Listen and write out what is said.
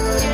Yeah.